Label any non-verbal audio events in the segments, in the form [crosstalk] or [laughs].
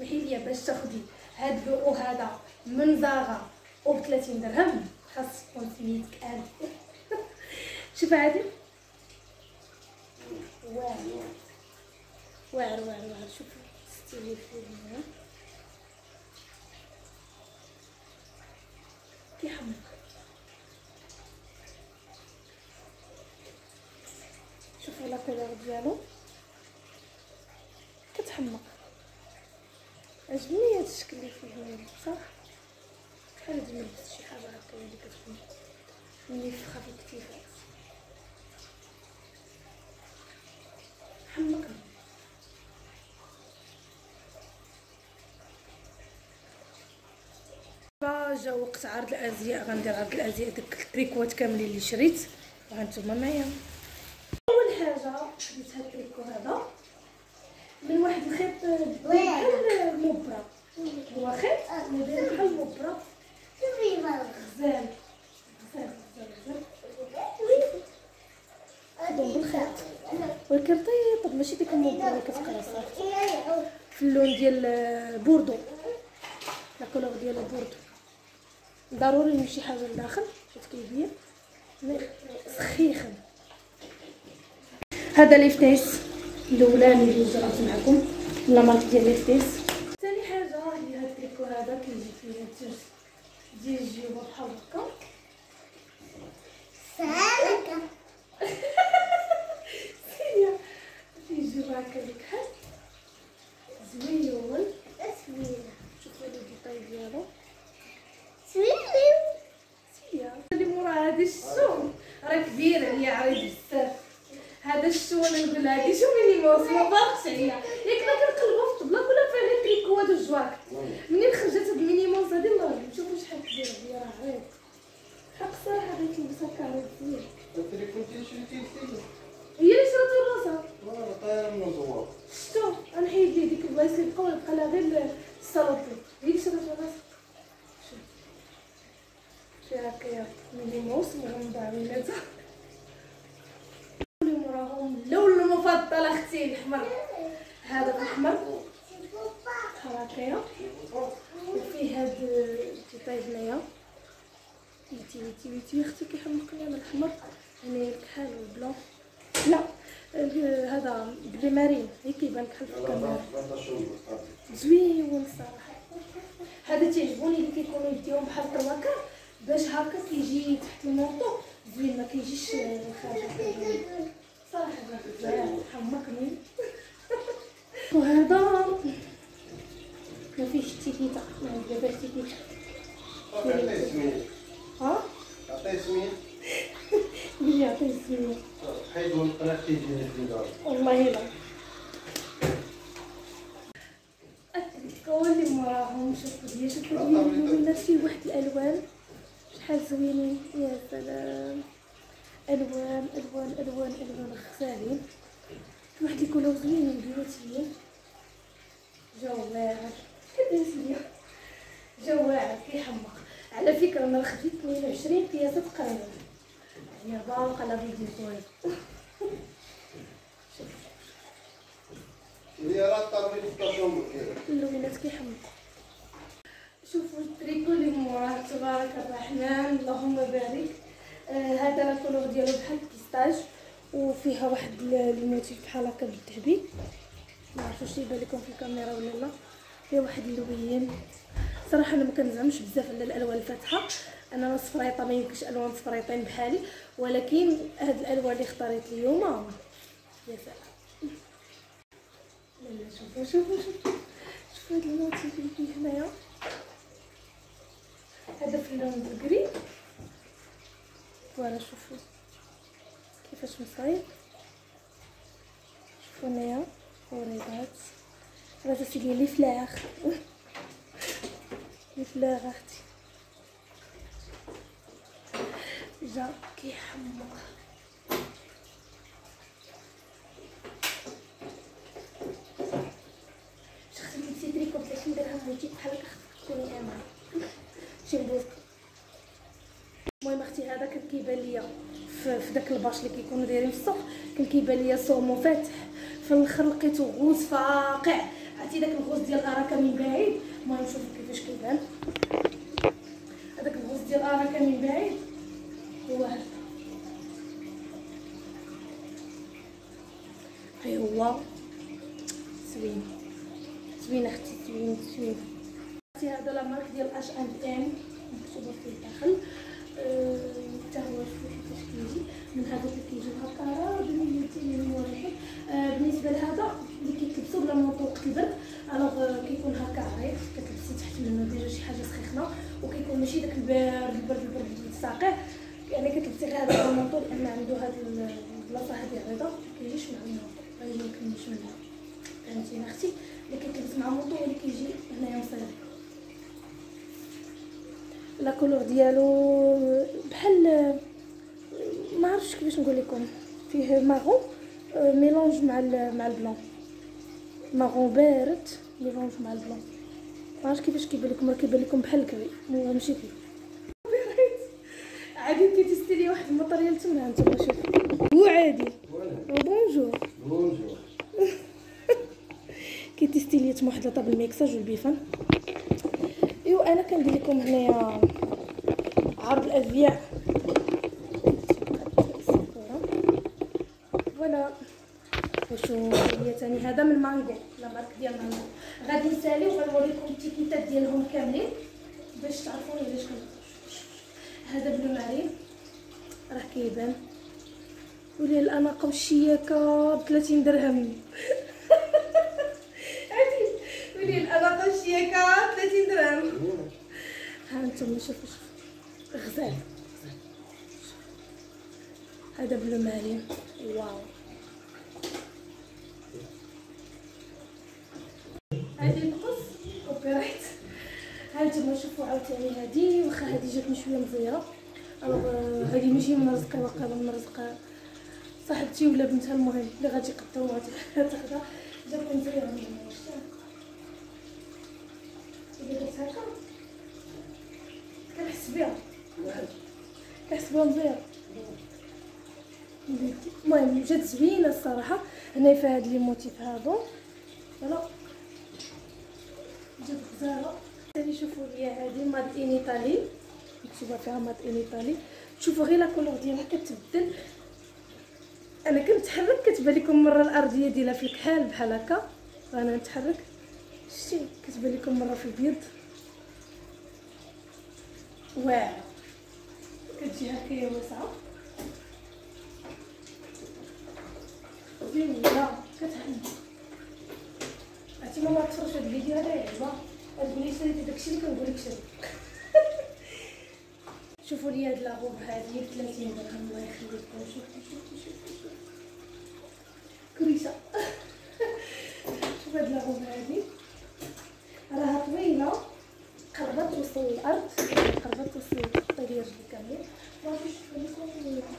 سمحي لي باش تاخدي هاد لو هذا من زاغا و ب 30 درهم خاص تكون سميتك أنا شوف عادي واعر. واعر واعر واعر. شوف ستيلي فيه. كيحمق شوفوا لا كولور ديالو. كتحمق عجبني هاد الشكل اللي فيه هنا بصح بحال هاد لبست شي حاجة هكا اللي كتكون ملي فخا في حمقني جا وقت عرض الأزياء غندير عرض الأزياء داك التريكوات كاملين اللي شريت وهانتوما معايا. أول حاجة شريت هاد التريكو هذا من واحد الخيط مدير بحال المبرة غزال غزال غزال غزال خدوم بالخيط ولكن طيب ماشي ديك المبرة اللي كتقرا صافي في اللون ديال bordeaux. la couleur bordeaux. ضروري نمشي حاجة لداخل سخيخن هذا Lefties الأولاني اللي جربت معكم la marque ديال Lefties ثاني حاجة هي هاد التريكو هذا كيجي فيه الترس ديال الجيوبه بحال هكا سيا فيه جيوبه هكا بكحل زويون شوفوا لي ال détail ديالو سيا اللي مورا هادي الشو. راه كبير عليا عريض بزاف. هذا الشو أنا نقول هادي شو ميني موس ما فارقش عليا. ياك ما كنقلبها في الطبلة ولا فيها غير تريكو هادو الجواك منين خرجت هاد الميني موس؟ هادي الله عريض حق الصراحه بغيت نلبسها كعريض زوين هي اللي شرات راسها شتو أنا حيد لي ديك البلايص اللي بقاو بقى لها غير السلطه هي اللي شرات راسها فيها هكايا ملي موس مغمضة عويناتها اللي موراهم اللون المفضل أختي الاحمر هذا الاحمر هكايا وفيه هاد التيطاي هنايا ويتي أختي كيحمقني أنا الاحمر هنايا الكحل والبلون لا. هذا بلي مارين هي كيبان كحل في الكاميرا. زوين الصراحه هذا تيعجبوني اللي كيكونوا يديهم بحال الطماكه باش هكا كيجي تحت المونطو زوين ما كيجيش خارج صراحة حمقني وهذا ما فيش تيكيتا ما دابا تيكيتا ها؟ اللي يعطي السميه والله لا. اللي موراهم شوفوا لي شوفوا لي فيه واحد الالوان شحال زوينين يا سلام. ألوان ألوان ألوان ألوان غزالين واحد يكونوا زوينين بيوتيين جواعر كدير ليا جواعر كيحمق على فكرة أنا خديت 22 قياسه تقريبا يعني باقا la vidéo زوين اللوينات كيحمقوا شوفوا التريكو اللي موراه تبارك الرحمن اللهم بارك. آه هذا la couleur ديالو بحال ال pistache وفيها واحد ال- ال motif بحال هكا بالذهبي ما عرفتش يبان لكم في الكاميرا ولا لا. فيها واحد اللوين. صراحة أنا ما كنزعمش بزاف على الألوان الفاتحة. أنا ما صفريطه ما يمكنش ألوان صفريطين بحالي ولكن هاد الألوان اللي اختاريت اليوم يا سلام. لا شوفوا شوفوا شوفوا. شوفوا هاد ال motif اللي هنايا. هذا في اللون البقري voilà شوفوا. كيفاش مصايب. شوفوا هنايا وريدات هذا سيدي لي فلاغ. لي فلاغ أختي جا كيحمق شخص لبسي تريكو ب 30 درهم وجيت بحال هكا خصك تكوني امانه شي ندوز المهم أختي هذا كان كيبان ليا في, داك ال bâche اللي كيكونوا دايرين في السوق كان كيبان ليا saumon فاتح. في الأخر لقيتو rose فاقع. عرفتي داك ال rose ديال اراكا من بعيد. المهم شوفوا كيفاش كيبان. هذاك ال rose ديال اراكا من بعيد. هو هذا. هي هو. زوين. زوين أختي زوين زوين. أختي هذا la marque ديال اش اند ام مكتوبة في الداخل. حتى هو شوفوا كيفاش كيجي. من هذوك اللي كيجيو هكا راه بنيتين مريحين آه، بالنسبة لهذا اللي كيتلبسوا بلا manteau وقت البرد alors كيكون هكا عريض كتلبسي تحت منه déjà شي حاجة سخينه وكيكون ماشي داك البارد البرد البرد الساقع يعني كتلبسي غير هذا ال manteau لأن عنده هاد البلاصة هادي عريضة. كيجيش مع ال manteau غير ما يكملش منها فهمتيني أختي؟ اللي كيتلبس مع ال manteau هو اللي كيجي هنايا مصير. la couleur ديالو بحال ما عرفتش كيفاش نقول لكم. فيه marron آه، mélange مع مع ال blanc. marron بارد mélange مع ال blanc. ما عرفتش كيفاش كيبان لكم راه كيبان لكم بحال ال gris ماشي gris. [laughs] عادي كيتيستي لي واحد ال matériel تما انتما شوف هو عادي. bonjour [laughs] bonjour. كيتيستي لي تما واحد لاطا بالميكساج والبيفان. إيوا أنا كندير لكم هنايا عرض الازياء voilà وشو هي تاني. هذا من Mango la marque ديال مانغو غادي نسالي وغنوريكم التيكيتات ديالهم كاملين باش تعرفوني علاش هذا بلو مارين راه كيبان. ولي الاناقه والشياكه ب 30 درهم. [laughs] عادي. ولي الاناقه والشياكه ب 30 درهم. ها أنتم شوفوا غزال. هذا بلو مارين واو هادي نقص رايت ها أنتم شوفوا عاوتاني هادي واخا هادي جاتني شوية مزيرة. alors هادي ماشي مرزقه واقيلا مرزقه صاحبتي ولا بنتها المهم اللي غادي يقدموها [laughs] تاخدها جاتني مزيرة من هكا كنحس بها. كنحس بها مزيرة. المهم جات زوينة الصراحة. هنا في هاد les motifs هادو. voilà جات غزاله ثاني شوفوا لي هادي made in Italy. مكتوبه فيها made in Italy. شوفوا غير la couleur ديالها كتبدل. أنا كنتحرك كتبان لكم مرة الأرضية ديالها في الكحال بحال هكا. وأنا نتحرك. شتي كتبان لكم مرة في البيض. واعره كتجي هكايا واسعة. زوينه كتحمل عرفتي ماما تفرج هاد الفيديو هذا يعجبها. تقولي شريتي داكشي اللي كنقول لك شري [laughs] شوفوا لي هاد لاغوب هادي ب 30 درهم الله يخليكم شوفوا شوفوا شوفوا شوفوا كريسة. [laughs] شوف هاد لاغوب هادي. راها طويلة قربت توصل للارض قربت توصل طيدي رجلي كاملين ما عرفتش لكم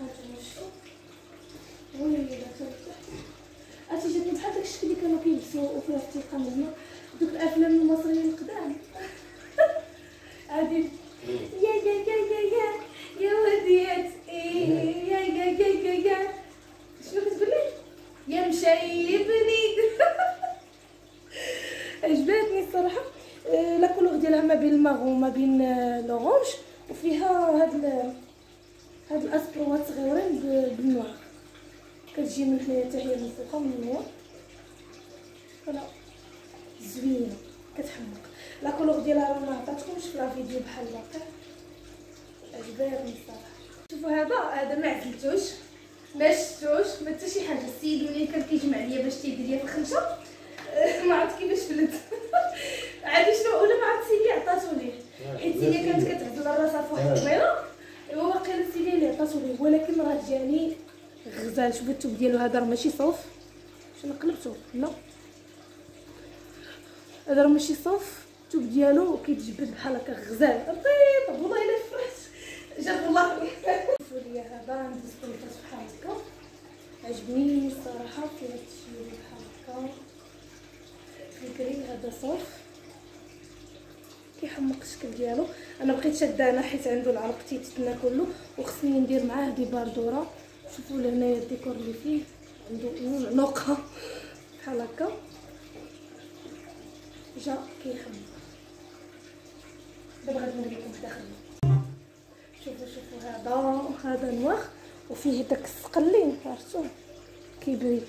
هانتوما شوفوا ويلي عرفتي جاتني بحال داك الشكل اللي كانوا كيلبسوا فيها الثقه من هنا دوك الأفلام المصريين القدام عادي [laughs] يا يا يا يا يا. يا وديت يا يا يا يا يا شنو كتقول لي يا مشيبني [laughs] عجبتني الصراحة. آه، la couleur ديالها ما بين ال marron وما بين آه، l'orange وفيها هاد ال- هاد الاسبروات صغيورين ب- بال noir كتجي من هنايا حتى هي من فوق ومن اللور voilà زوينة كتحمق. la couleur ديالها راه ما عطاتكمش في la vidéo بحال الواقع عجباني الصراحة. شوفوا هذا هذا ما عزلتوش ما شفتوش ما حتى شي حاجة. السيد منين كان كيجمع ليا باش تيدير ليا في الخنشة. [laughs] ما عرفت كيفاش فلت. [laughs] عادي شنو ولا ما عرفت سيدي عطاتو ليه حيت سيدي كانت كتعدل راسها في واحد الطويله ايوا واقيلا سيدي اللي عطاتو ليه ولكن راه جاني غزال. شوفوا الثوب ديالو هذا راه ماشي صوف. شنو قلبتو؟ لا. هذا راه ماشي صوف الثوب ديالو كيتجبد بحال هكا غزال. طيب والله إلا فرحت. جاب والله شوفوا لي هذا ندوز طلبات بحال هكا. عجبني الصراحه فيه هاد الشيء بحال هكا. فكري هذا صوف كيحمق الشكل ديالو. أنا بقيت شادة أنا حيت عنده العرق تيتنا كله. وخصني ندير معاه دي باردوره شوفوا لهنايا الديكور اللي فيه. عنده نقه بحال هكا. جا كيخمم دابا غادي نوريكم حدا خدمه شوفوا شوفوا هذا هذا نواخ وفيه داك السقلين عرفتوه كيبري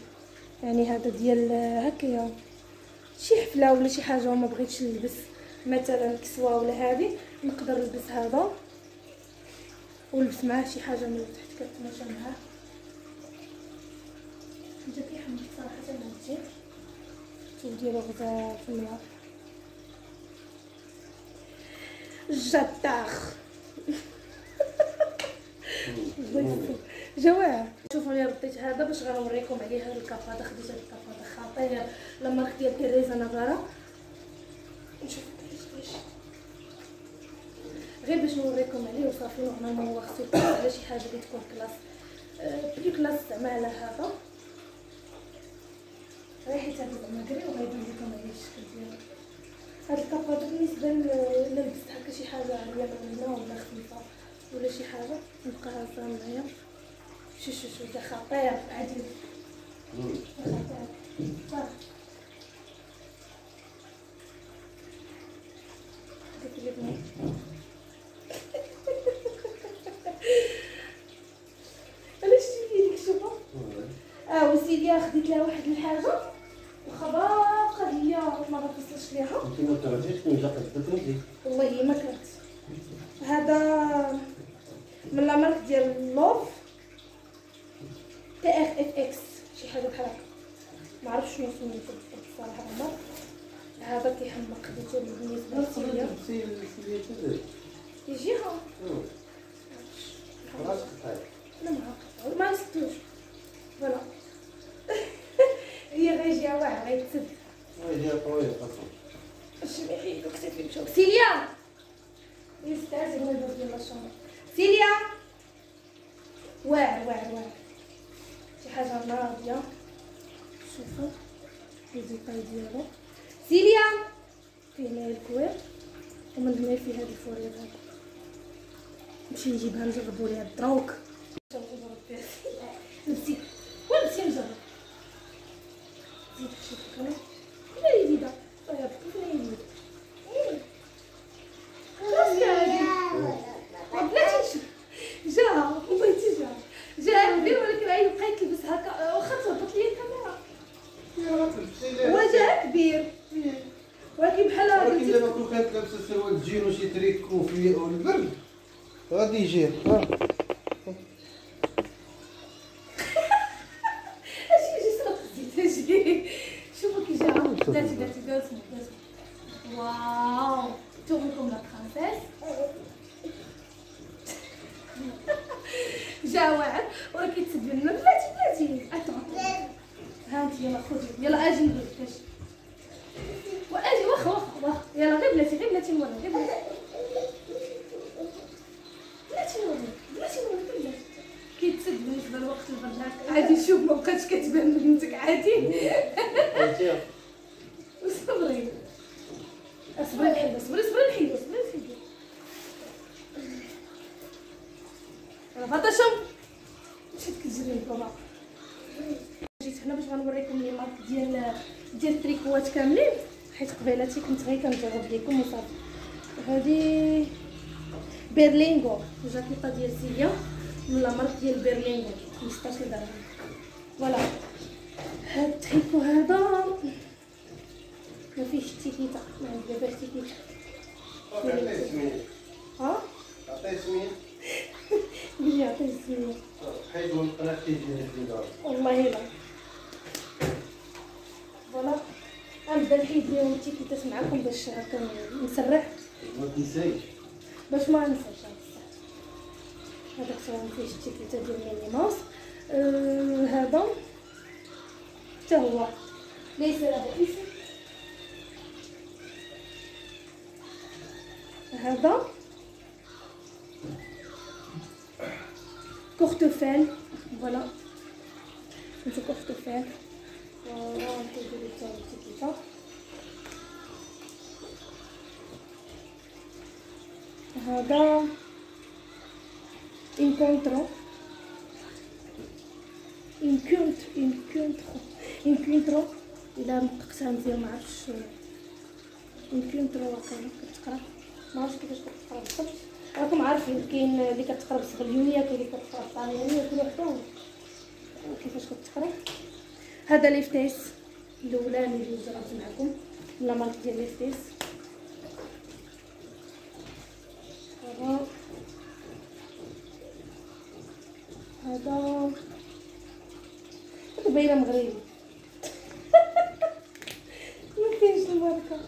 يعني هذا ديال هكايا. شي حفلة ولا شي حاجة وما بغيتش نلبس. مثلا كسوة ولا هذه نقدر نلبس هذا. ولبس معاه شي حاجة من تحت كتماشى معاه. انت كيحمل صراحة هادشي تديرو غدا في النار جداخ جواع شوفوا لي رديت هذا باش غنوريكم عليه هذا الكافاده خديت هذا الكافاده خطير لا مارك ديال نافارا نشوف غير باش نوريكم عليه وصافي نورمالمون هو خصو على شي حاجة اللي تكون كلاس بلي كلاس زعما على هذا. ريحه هذا كري وغيبان لكم عليه الشكل ديالو. هاد الكاباط بالنسبة ل لبست هكا شي حاجة عليا مرينه ولا خفيفة ولا شي حاجة نبقى هازه معايا. شو شو شو ده خطير عجيب خطير علاش تجيني شوفوا آه وسيدي خديت لها واحد الحاجة وخباقه هي ما غتوصلش ليها انت ما ترجعش كون جاك تتنسي والله ما كانت هذا من لا مارك ديال لوف تي اف اف إكس شي حاجة بحال هكا ما عرفتش شنو سميتو بالضبط الصراحه هما هذا كيحمق خديتو بالنسبة ليا يجيها أنا ما عرفتش ما نسيتوش voilà هي غيجيها واعر غيتسد شنو يحيدو كتفي مشاو سيليا يستاذن من الباب ديال ال chambre سيليا واعر واعر واعر شي حاجة ناضيه شوفوا ال détail ديالو سيليا هنايا ال cuir ومن هنا فيه هاد الفوريات هذا نمشي نجيبها نجربو ليها الدروك نسيت ونسي نجرب زيد شوف كمان لا جديدة طيب كيف لا جديدة خلاص يا عادي بلاتي نشوف جا بغيتي جا جا كبير ولكن عيب بقيت تلبس هكا واخا تهبط ليا الكاميرا هو جا كبير ولكن بحال ولكن قلتي دابا كون كانت لابسه سروال جين وشي تريك كوفي أو البرد غادي يجي ها. أجي أجي صرف الزيت أجي شوفوا كي جا بلاتي بلاتي بلاتي بلاتي واو [laughs] جا واعر ولكن تسد لنا بلاتي بلاتي ها أنت يلا خذي. يلا أجي. لك أجي وأجي. واخا واخا واخا. يلا غير بلاتي غير بلاتي نوري غير بلاتي نوري بلاتي نوري بلاتي كيتسد بالنسبة لوقت البرد هكا عادي شوف ما بقاتش كتبان بنتك عادي. غنوريكم les marques ديال ديال التريكوات كاملين حيت قبيلاتي كنت غير كنجرب ليكم وصافي. هادي بيرلينغو جاكيطه ديال سيليا من la marque ديال بيرلينغو 15 درهم voilà. هاد التريكو هذا ما فيهش التيكيتا ما عندي [laughs] دابا التيكيتا ها؟ عطيه سميت بلي عطيه السميه حيد من في الدار والله لا voilà غنبدا نحيد ليهم التيكيتات معاكم باش هكا نسرع ما تنسايش باش ما ننساش هذاك ما فيهش التيكيتا ديال Minnie Mouse. آه هذا. حتى هو. ليس له إسم. هذا. Cortefiel. voilà. سميتو Cortefiel. voilà نحيدو ليه التيكيتا هذا انكونترو انكونت انكونترو انكونترو الا نطقتها مزيان ما عرفتش. تروا كاين كتقرأ. ما عرفتش كيفاش كتقرأ. بالضبط راكم عارفين كاين اللي كتقرأ بالصبليونيه كاين اللي كتقرأ بالطاليانيه كل وحده كيفاش كتقرأ؟ هذا ليفتيس الأولاني اللي جربت معكم. la marque ديال ليفتيس هذا. هذا باينه مغربي. [laughs] ما كاينش الماركة.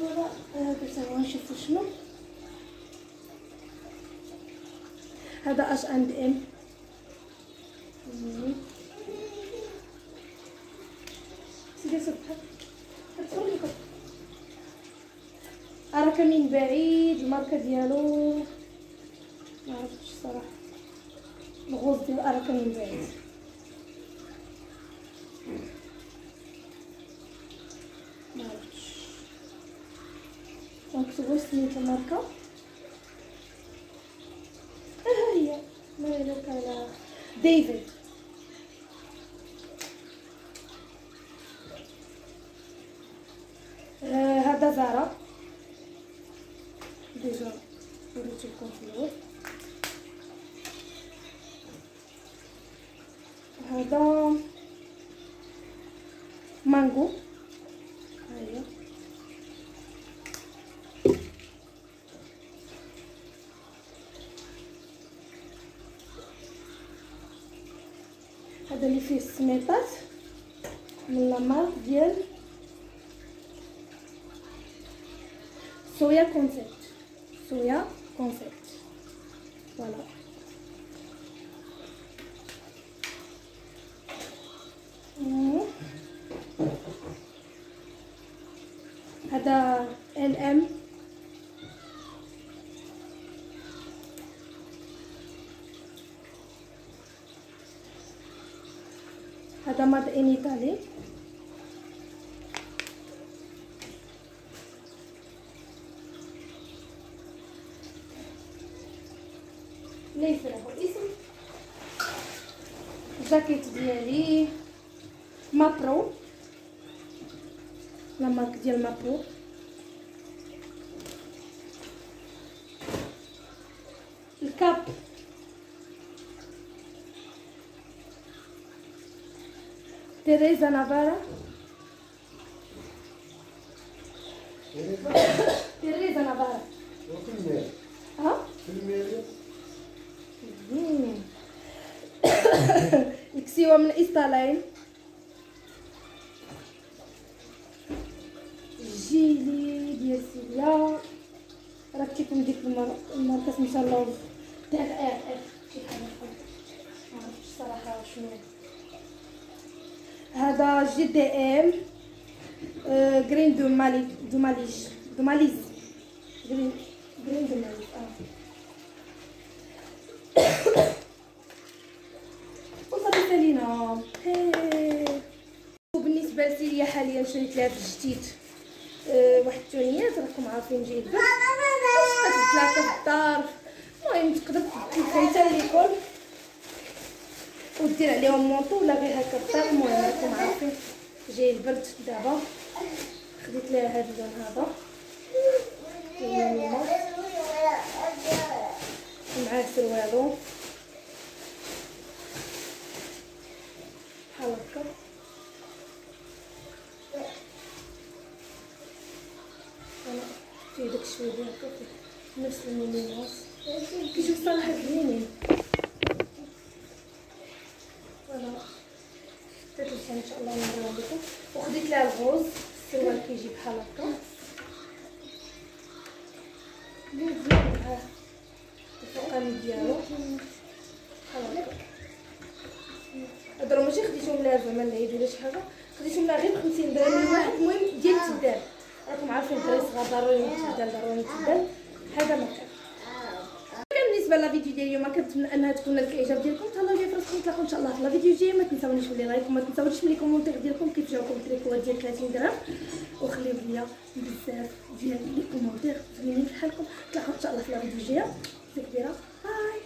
هذا هذا تا نشوفو شنو. هذا اش اند ام سيدي سبحان أراك من بعيد. الماركة ديالو ما عرفتش الصراحة. الغوز ديال أراك من ما عرفتش. ونكتبو سميت الماركة. ها [laughs] هي مالك على ديفيد آه، هذا زارا ديجا وريتلكم في الأول هذا مانجو هاهي هذا اللي فيه السميطات من la marque ديال Soya Concept Soya Concept فوالا مم. هذا ال ام ماد ان ايطالي ليس له اسم. الجاكيت ديالي مابرو la marque ديال مابرو ال cape. تيريزا نافارا تيريزا نافارا ها. الكسيوة من إيستالاين جيلي ديال سيليا ركبتكم ديك المار- الماركة سميتها لوف تاع ار اف شي بحال ما عرفتش الصراحة شنو هذا جي دي إم آه، Grain de Mali de Malice de Malice Grain Grain de Malice آه. وصافي سالينا. وبالنسبة لسيليا حاليا شريت لها في الجديد؟ أه واحد التونيات راكم عارفين جاي البرد واش كتبدل هكا في الدار؟ المهم تقدر تبدل حتى l'école ودير عليهم manteau ولا غير هكا الدار المهم راكم عارفين جاي البرد دابا. خديت لها هاد اللون هذا. ومعاه سروالو بحال هكا. فيه داك الشوية ديال هكا نفس الميميناس كيجيو الصراحه زوينين فوالا تتوسع ان شاء الله نوريهم لكم الغوز السروال كيجي بحال هكا. مزيان معاه الفوقاني ديالو. بحال هكا. هضروا ماشي خديتهم لها زعما العيد ولا شي حاجة خديتهم لها غير ب 50 درهم. الواحد المهم ديال التبدال راكم عارفين الدراري صغار ضروري يتبدل ضروري يتبدل هذا ما كان كان بالنسبة للفيديو ديال اليوم كنتمنى أنها تكون نالت الاعجاب ديالكم. نتلاقاو ان شاء الله في الفيديو الجاي ما تنساونيش ب les likes وما تنساونيش ب les commentaires ديالكم كيف جاوكم التريكوات ديال 30 درهم وخليو ليا بزاف ديال les commentaires في حالكم نتلاقاو ان شاء الله في الفيديو الجايه كبيره bye